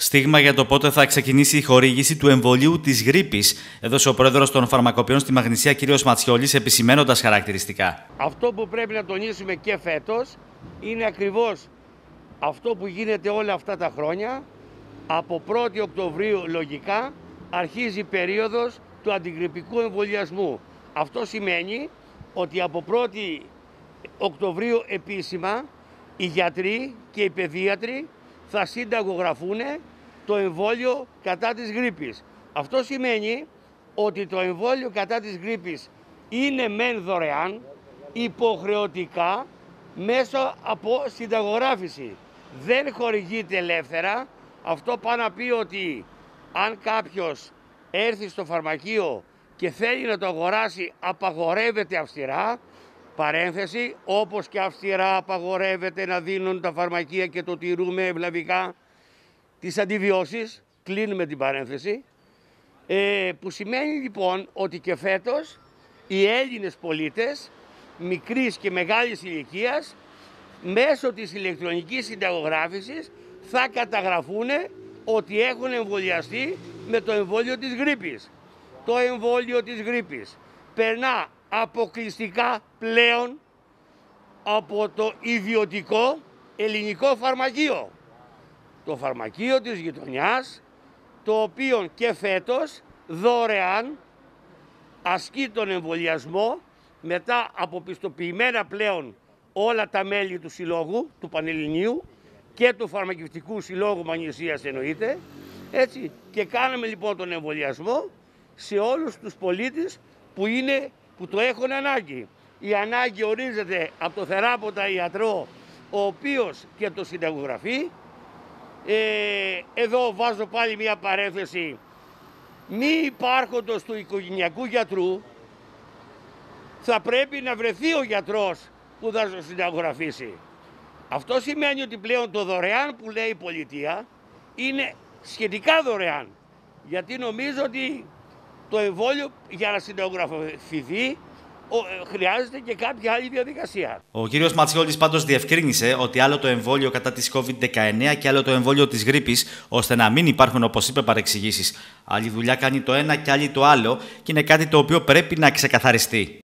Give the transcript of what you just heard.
Στίγμα για το πότε θα ξεκινήσει η χορήγηση του εμβολίου της γρήπης, έδωσε ο πρόεδρος των φαρμακοποιών στη Μαγνησία, κ. Ματσιόλης, επισημένοντας χαρακτηριστικά. Αυτό που πρέπει να τονίσουμε και φέτος είναι ακριβώς αυτό που γίνεται όλα αυτά τα χρόνια. Από 1η Οκτωβρίου, λογικά, αρχίζει η περίοδος του αντιγρυπικού εμβολιασμού. Αυτό σημαίνει ότι από 1η Οκτωβρίου επίσημα οι γιατροί και οι παιδίατροι θα συνταγογραφούν το εμβόλιο κατά της γρήπης. Αυτό σημαίνει ότι το εμβόλιο κατά της γρήπης είναι μεν δωρεάν, υποχρεωτικά, μέσω από συνταγογράφηση. Δεν χορηγείται ελεύθερα. Αυτό πάει να πει ότι αν κάποιος έρθει στο φαρμακείο και θέλει να το αγοράσει, απαγορεύεται αυστηρά. Παρένθεση, όπως και αυστηρά απαγορεύεται να δίνουν τα φαρμακεία και το τηρούμε ευλαβικά τις αντιβιώσεις, κλείνουμε την παρένθεση, ε, που σημαίνει λοιπόν ότι και φέτος οι Έλληνες πολίτες μικρής και μεγάλης ηλικίας μέσω της ηλεκτρονικής συνταγογράφησης θα καταγραφούν ότι έχουν εμβολιαστεί με το εμβόλιο της γρήπης. Το εμβόλιο της γρήπης περνά αποκλειστικά πλέον από το ιδιωτικό ελληνικό φαρμακείο. Το φαρμακείο της γειτονιάς, το οποίο και φέτος δωρεάν ασκεί τον εμβολιασμό μετά από πιστοποιημένα πλέον όλα τα μέλη του συλλόγου, του Πανελληνίου και του Φαρμακευτικού Συλλόγου Μαγνησίας εννοείται, έτσι, και κάναμε λοιπόν τον εμβολιασμό σε όλους τους πολίτες που είναι που το έχουν ανάγκη. Η ανάγκη ορίζεται από το θεράποντα ιατρό, ο οποίος και το συνταγογραφεί. Ε, εδώ βάζω πάλι μια παρένθεση. Μη υπάρχοντος του οικογενειακού γιατρού, θα πρέπει να βρεθεί ο γιατρός που θα το συνταγογραφήσει. Αυτό σημαίνει ότι πλέον το δωρεάν που λέει η πολιτεία είναι σχετικά δωρεάν. Γιατί νομίζω ότι το εμβόλιο για να συνταγογραφηθεί ε, χρειάζεται και κάποια άλλη διαδικασία. Ο κύριος Ματσιόλης πάντως διευκρίνησε ότι άλλο το εμβόλιο κατά της COVID-19 και άλλο το εμβόλιο της γρήπης, ώστε να μην υπάρχουν, όπως είπε, παρεξηγήσεις. Άλλη δουλειά κάνει το ένα και άλλη το άλλο και είναι κάτι το οποίο πρέπει να ξεκαθαριστεί.